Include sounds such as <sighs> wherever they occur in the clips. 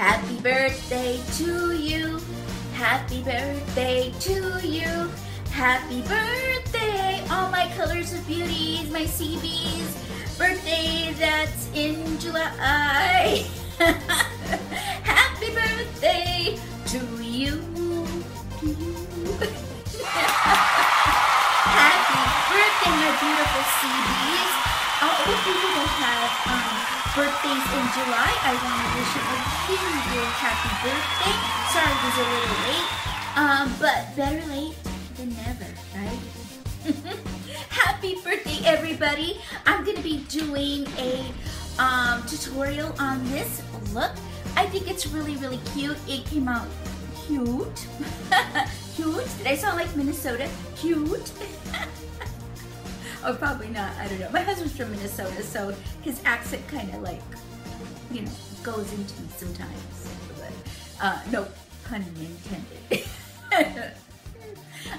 Happy birthday to you. Happy birthday to you. Happy birthday, all my colors of beauties, my CBs. Birthday that's in July. <laughs> Happy birthday to you. To you. Happy birthday, my beautiful CBs. All the people that have um, birthdays in July, I want to wish you a very happy birthday. Sorry it was a little late, um, but better late than never, right? <laughs> happy birthday, everybody. I'm going to be doing a um, tutorial on this look. I think it's really, really cute. It came out cute. <laughs> cute. Did I sound like Minnesota? Cute. <laughs> or probably not. I don't know. My husband's from Minnesota, so his accent kind of like, you know, goes into me sometimes. But uh, no pun intended. <laughs>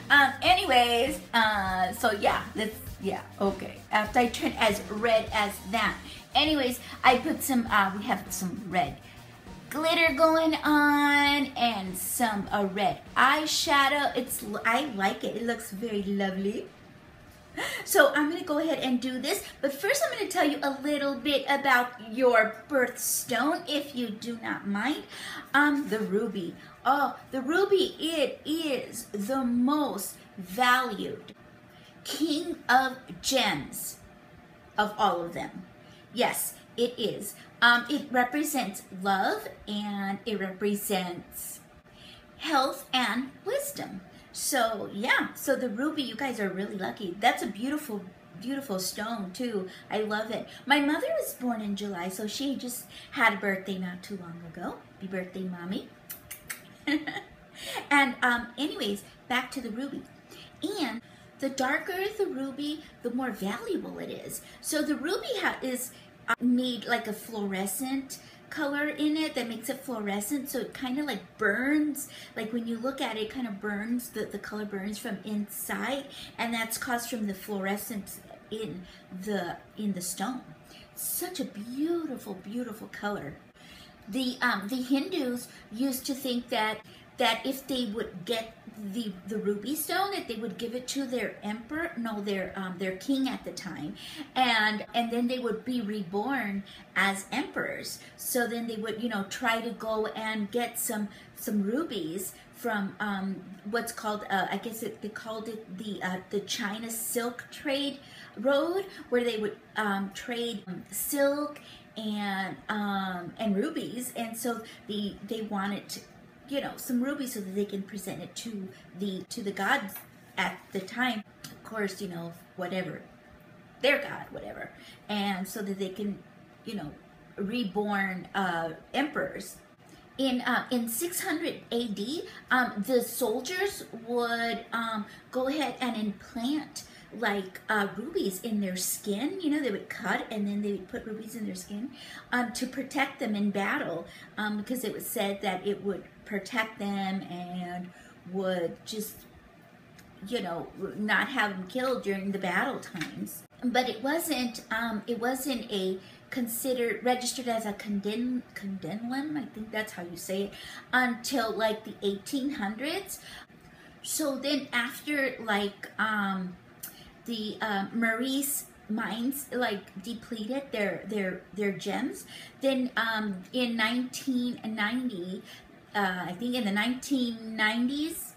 um, anyways, uh, so yeah, that's yeah, okay. After I turn as red as that. Anyways, I put some. Uh, we have some red glitter going on and some uh, red eyeshadow. It's I like it. It looks very lovely. So I'm going to go ahead and do this, but first I'm going to tell you a little bit about your birthstone, if you do not mind. Um, the ruby. Oh, the ruby, it is the most valued king of gems of all of them. Yes, it is. Um, it represents love and it represents health and wisdom. So yeah, so the ruby, you guys are really lucky. That's a beautiful, beautiful stone too. I love it. My mother was born in July, so she just had a birthday not too long ago. Happy birthday, mommy. <laughs> and um, anyways, back to the ruby. And the darker the ruby, the more valuable it is. So the ruby is uh, made like a fluorescent color in it that makes it fluorescent so it kind of like burns like when you look at it, it kind of burns the, the color burns from inside and that's caused from the fluorescence in the in the stone. Such a beautiful beautiful color. The um the hindus used to think that that if they would get the the ruby stone that they would give it to their emperor no their um, their king at the time. And and then they would be reborn as emperors. So then they would you know try to go and get some some rubies from um, what's called uh, I guess it, they called it the uh, the China Silk Trade Road where they would um, trade silk and um, and rubies. And so the they wanted to, you know, some rubies so that they can present it to the to the gods at the time. Of course, you know, whatever their god, whatever, and so that they can, you know, reborn uh, emperors. In uh, in 600 AD, um, the soldiers would um, go ahead and implant like uh, rubies in their skin. You know, they would cut and then they would put rubies in their skin um, to protect them in battle um, because it was said that it would protect them and would just, you know, not have them killed during the battle times. But it wasn't, um, it wasn't a considered registered as a condemn condemnum I think that's how you say it until like the 1800s so then after like um the uh, Maurice mines like depleted their their their gems then um, in 1990 uh, I think in the 1990s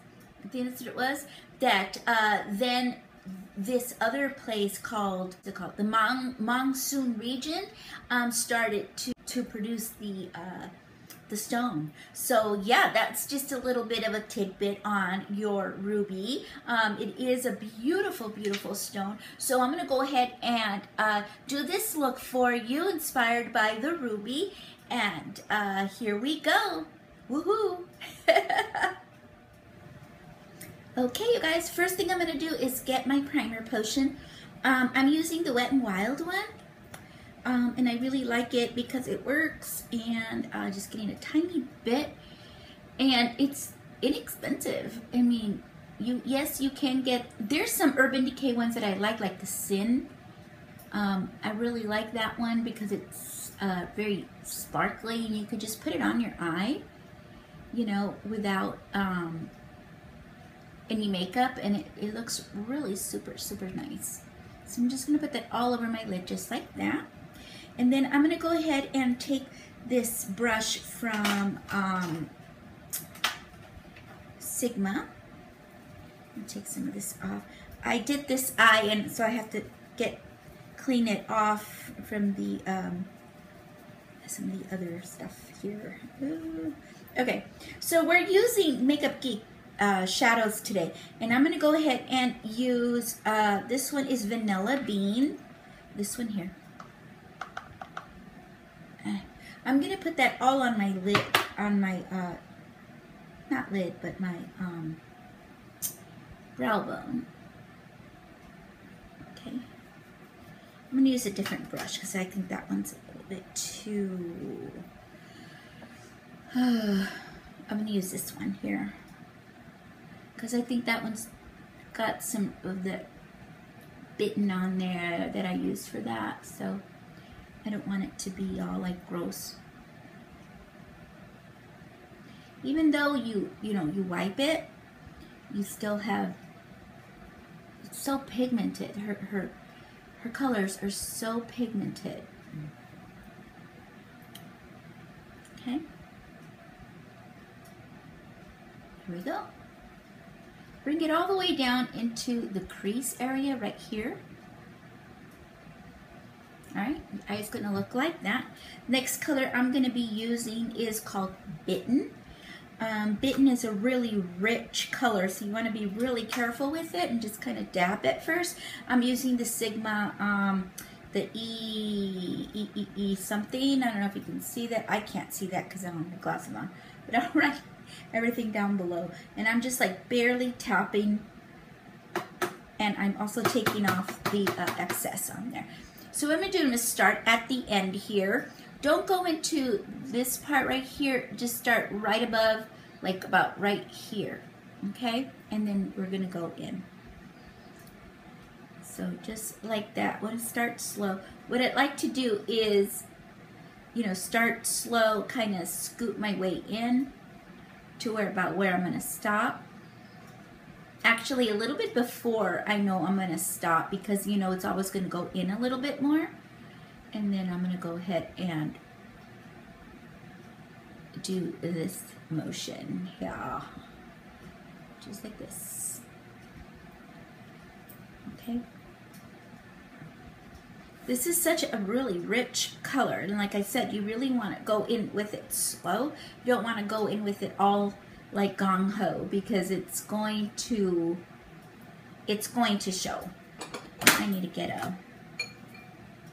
I think that's what it was that uh, then this other place called the called the Mon- monsoon region um, started to to produce the uh, the stone. So yeah, that's just a little bit of a tidbit on your ruby. Um, it is a beautiful, beautiful stone. So I'm gonna go ahead and uh, do this look for you, inspired by the ruby. And uh, here we go. Woohoo! <laughs> okay, you guys, first thing I'm gonna do is get my primer potion. Um, I'm using the Wet n Wild one um, and I really like it because it works and uh, just getting a tiny bit and it's inexpensive I mean you yes you can get there's some Urban Decay ones that I like like the Sin Um, I really like that one because it's uh, very sparkly and you could just put it on your eye, you know, without um, any makeup and it, it looks really super, super nice. So I'm just to put that all over my lid just like that. And then I'm to go ahead and take this brush from um, Sigma. And take some of this off. I did this eye and so I have to get clean it off from the um, some of the other stuff here. Ooh. Okay, so we're using Makeup Geek uh, shadows today. And I'm to go ahead and use, uh, this one is Vanilla Bean. This one here. Uh, I'm to put that all on my lid, on my, uh, not lid, but my um, brow bone. Okay. I'm to use a different brush because I think that one's a little bit too... <sighs> I'm going to use this one here. Because I think that one's got some of the bitten on there that I used for that so I don't want it to be all like gross. Even though you you know you wipe it you still have it's so pigmented. Her her her colors are so pigmented. Mm. Okay here we go Bring it all the way down into the crease area right here. All right, eye is gonna look like that. Next color I'm gonna be using is called Bitten. Um, Bitten is a really rich color, so you wanna be really careful with it and just kind of dab it first. I'm using the Sigma, um, the E, E, E, E something. I don't know if you can see that. I can't see that because I don't have my glasses on. But <laughs> all right, everything down below. And I'm just like barely tapping and I'm also taking off the uh, excess on there. So what I'm gonna do is start at the end here. Don't go into this part right here, just start right above, like about right here, okay? And then we're gonna go in. So just like that, want to start slow. What I'd like to do is, you know, start slow, kind of scoot my way in to where about where I'm going to stop. Actually, a little bit before I know I'm going to stop because, you know, it's always going to go in a little bit more. And then I'm going to go ahead and do this motion yeah, Just like this. Okay. This is such a really rich color. And like I said, you really want to go in with it slow. You don't want to go in with it all like gong-ho because it's going to, it's going to show. I need to get a,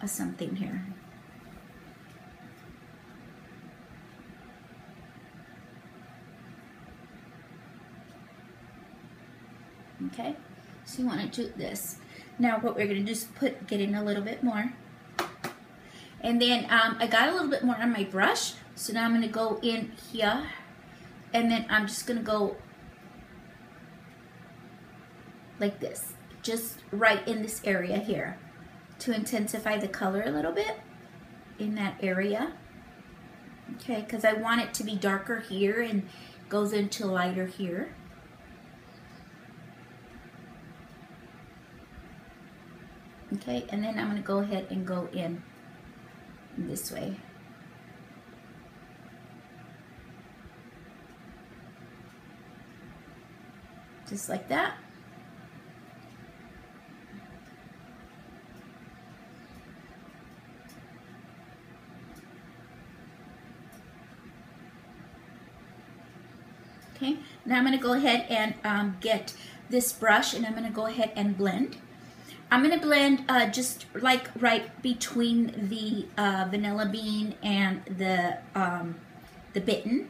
a something here. Okay, so you want to do this. Now what we're to do is put, get in a little bit more. And then um, I got a little bit more on my brush. So now I'm to go in here. And then I'm just to go like this. Just right in this area here. To intensify the color a little bit in that area. Okay, because I want it to be darker here and goes into lighter here. Okay, and then I'm going to go ahead and go in this way. Just like that. Okay, now I'm going to go ahead and um, get this brush and I'm going to go ahead and blend. I'm going to blend uh, just like right between the uh, vanilla bean and the, um, the bitten.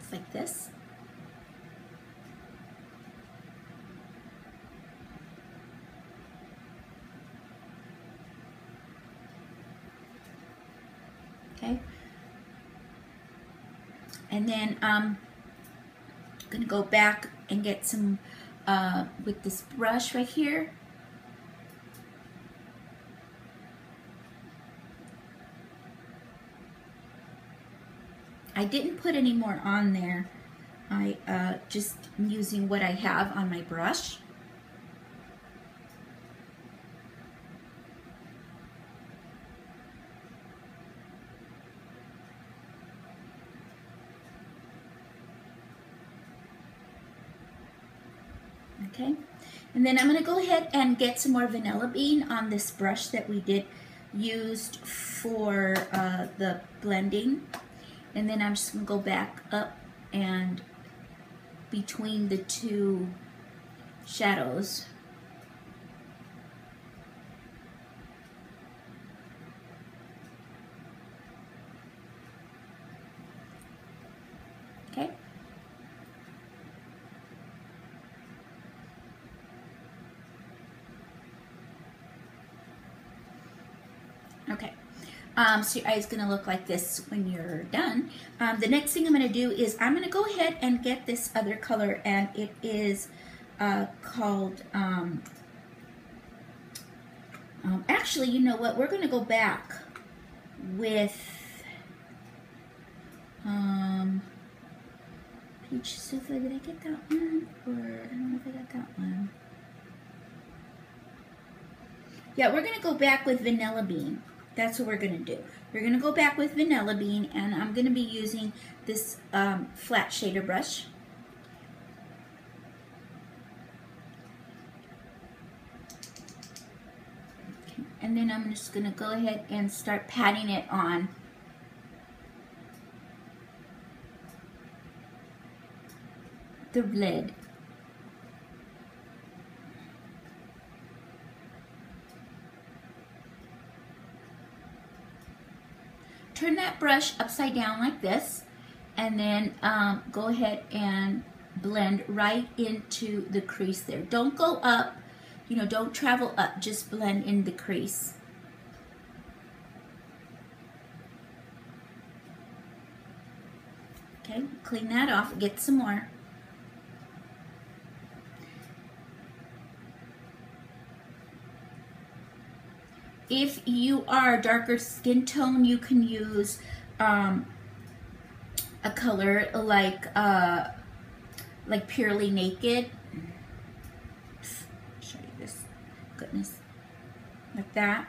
It's like this. Okay. And then um, I'm going to go back and get some uh, with this brush right here. I didn't put any more on there. I uh, just using what I have on my brush. Okay, and then I'm going to go ahead and get some more vanilla bean on this brush that we did used for uh, the blending. And then I'm just going to go back up and between the two shadows. Okay. Okay. Um, so your eye is going to look like this when you're done. Um, the next thing I'm going to do is I'm going to go ahead and get this other color and it is uh, called, um, um actually, you know what, we're going to go back with um, Peach Souffle. Did I get that one? Or I don't know if I got that one. Yeah, we're going to go back with Vanilla Bean. That's what we're going to do. We're going to go back with Vanilla Bean, and I'm going to be using this um, flat shader brush. And then I'm just going to go ahead and start patting it on. the lid. turn brush upside down like this and then um, go ahead and blend right into the crease there. Don't go up, you know, don't travel up, just blend in the crease. Okay, clean that off, get some more. If you are a darker skin tone, you can use um, a color like uh, like Purely Naked. Show you this. Goodness. Like that.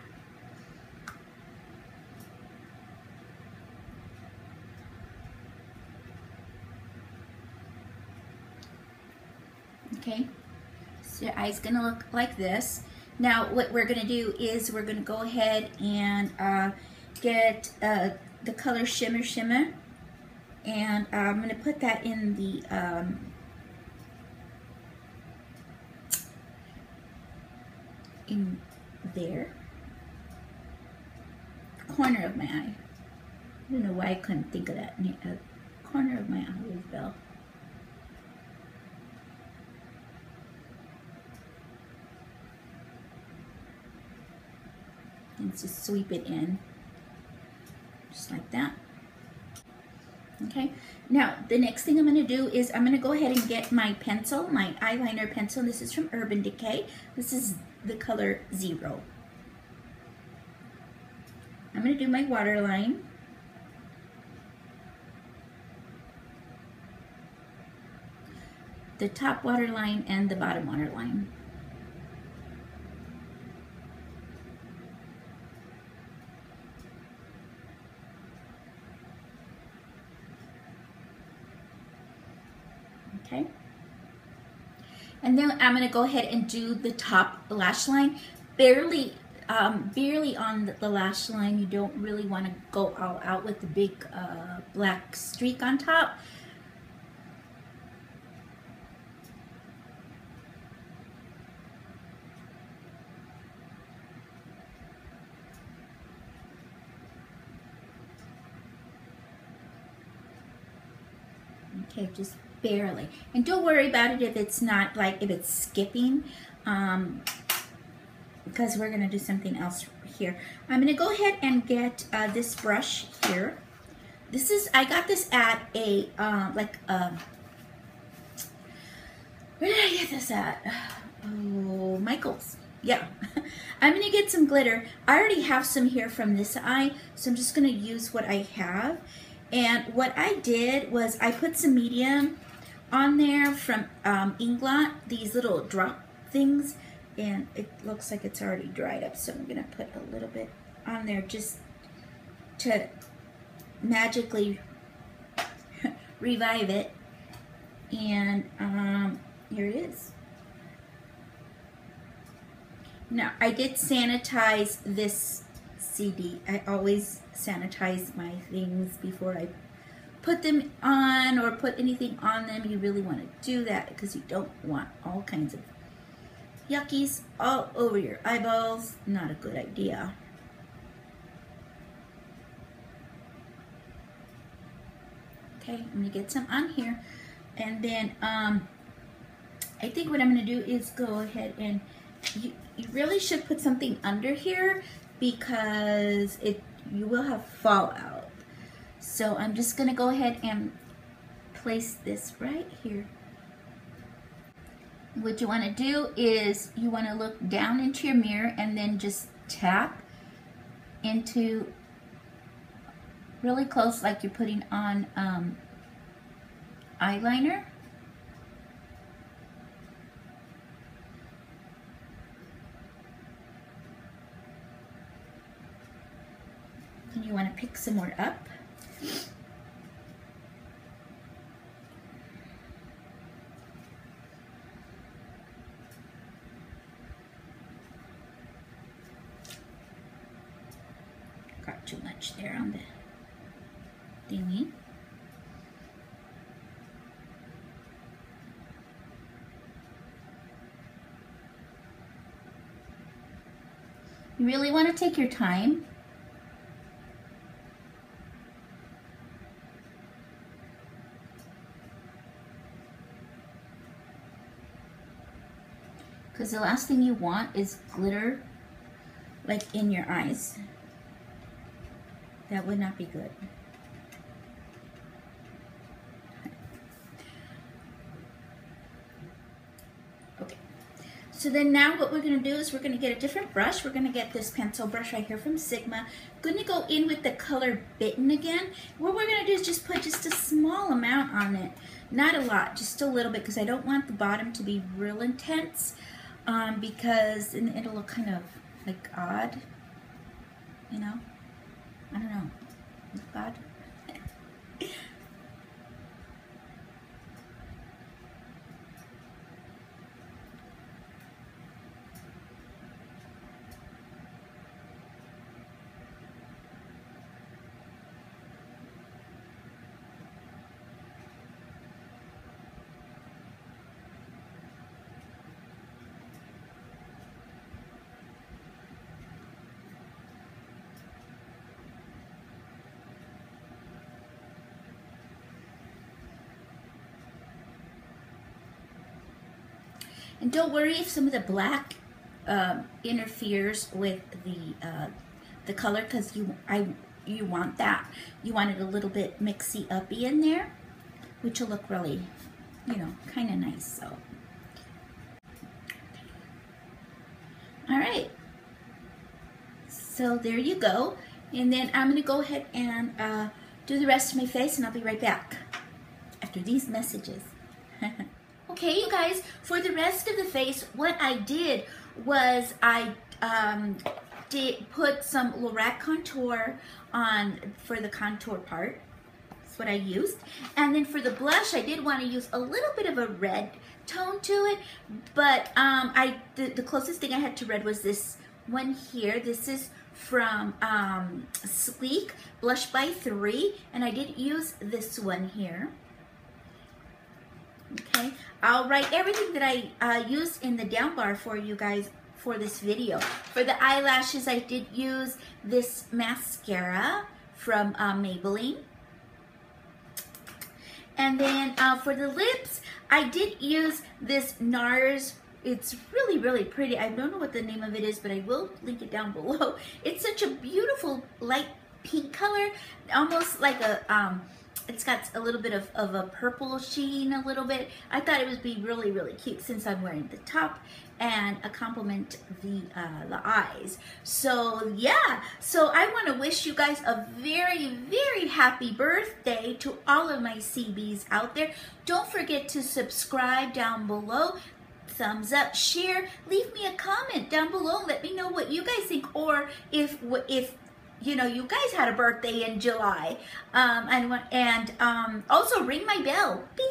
Okay. So your eye's to look like this. Now what we're going to do is we're going to go ahead and uh, get uh, the color Shimma Shimma and uh, I'm going to put that in the um, in there corner of my eye. I don't know why I couldn't think of that. Corner of my eye, Bell. And just sweep it in. Just like that. Okay. Now the next thing I'm going to do is I'm going to go ahead and get my pencil my eyeliner pencil. This is from Urban Decay. This is the color zero. I'm going to do my waterline. The top waterline and the bottom waterline okay? Then I'm gonna go ahead and do the top lash line, barely, um, barely on the lash line. You don't really wanna go all out with the big uh, black streak on top. Okay, just barely. And don't worry about it if it's not like, if it's skipping, um, because we're gonna do something else here. I'm gonna go ahead and get uh, this brush here. This is, I got this at a, uh, like Where did I get this at? Oh, Michael's. Yeah. <laughs> I'm going to get some glitter. I already have some here from this eye, so I'm just going to use what I have. And what I did was I put some medium on there from um, Inglot, these little drop things, and it looks like it's already dried up, so I'm going to put a little bit on there just to magically <laughs> revive it. And um, here it is. Now, I did sanitize this CD. I always sanitize my things before I put them on or put anything on them. You really want to do that because you don't want all kinds of yuckies all over your eyeballs. Not a good idea. Okay, I'm gonna get some on here. And then um, I think what I'm gonna do is go ahead and you, you really should put something under here because it you will have fallout. So I'm just gonna go ahead and place this right here. What you wanna do is you wanna look down into your mirror and then just tap into really close like you're putting on um, eyeliner. And you want to pick some more up. Got too much there on the thingy. You really want to take your time. Because the last thing you want is glitter like in your eyes. That would not be good. So then now what we're going to do is we're to get a different brush. We're going to get this pencil brush right here from Sigma. Going to go in with the color Bitten again. What we're going to do is just put just a small amount on it. Not a lot, just a little bit because I don't want the bottom to be real intense um, because it'll look kind of like odd, you know? I don't know. Odd. And don't worry if some of the black um, interferes with the uh, the color because you I you want that. You want it a little bit mixy uppy in there, which will look really, you know, kind of nice. So, all right. So there you go. And then I'm going to go ahead and uh, do the rest of my face and I'll be right back after these messages. <laughs> Okay, you guys, for the rest of the face, what I did was I um, did put some Lorac contour on for the contour part. That's what I used. And then for the blush, I did want to use a little bit of a red tone to it, but um, I the, the closest thing I had to red was this one here. This is from um, Sleek Blush by 3, and I did use this one here. Okay, I'll write everything that I uh, used in the down bar for you guys for this video. For the eyelashes, I did use this mascara from uh, Maybelline. And then uh, for the lips, I did use this NARS. It's really, really pretty. I don't know what the name of it is, but I will link it down <laughs> below. It's such a beautiful light pink color, almost like a um, it's got a little bit of, of a purple sheen a little bit. I thought it would be really, really cute since I'm wearing the top and a complement the uh, the eyes. So yeah, so I want to wish you guys a very, very happy birthday to all of my CBs out there. Don't forget to subscribe down below thumbs up, share, leave me a comment down below. Let me know what you guys think, or if if you know you guys had a birthday in July, um, and and um, also ring my bell, bing,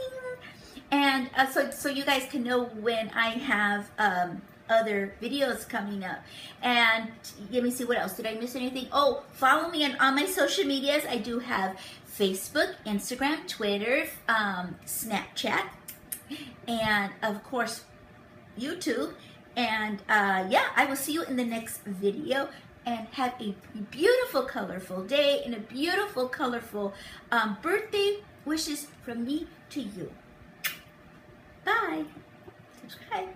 and uh, so so you guys can know when I have um, other videos coming up. And let me see what else. Did I miss anything? Oh, follow me on all my social medias. I do have Facebook, Instagram, Twitter, um, Snapchat, and of course YouTube. And uh, yeah, I will see you in the next video and have a beautiful, colorful day and a beautiful, colorful um, birthday wishes from me to you. Bye. Subscribe.